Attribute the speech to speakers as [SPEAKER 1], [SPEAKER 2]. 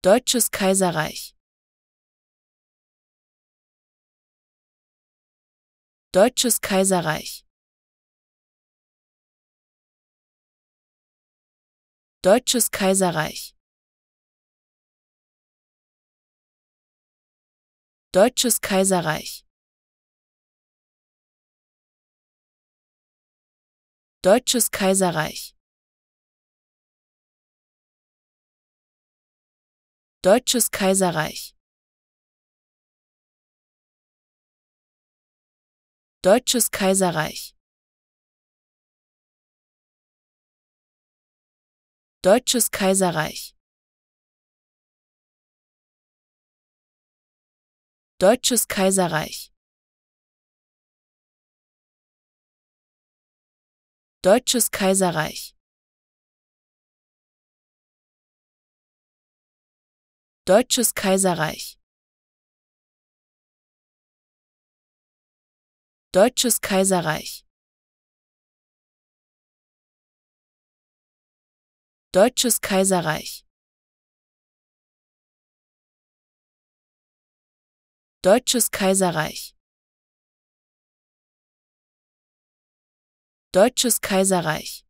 [SPEAKER 1] Deutsches Kaiserreich. Deutsches Kaiserreich. Deutsches Kaiserreich. Deutsches Kaiserreich. Deutsches Kaiserreich Deutsches Kaiserreich. Deutsches Kaiserreich. Deutsches Kaiserreich. Deutsches Kaiserreich. Deutsches Kaiserreich Deutsches Kaiserreich. Deutsches Kaiserreich. Deutsches Kaiserreich. Deutsches Kaiserreich. Deutsches Kaiserreich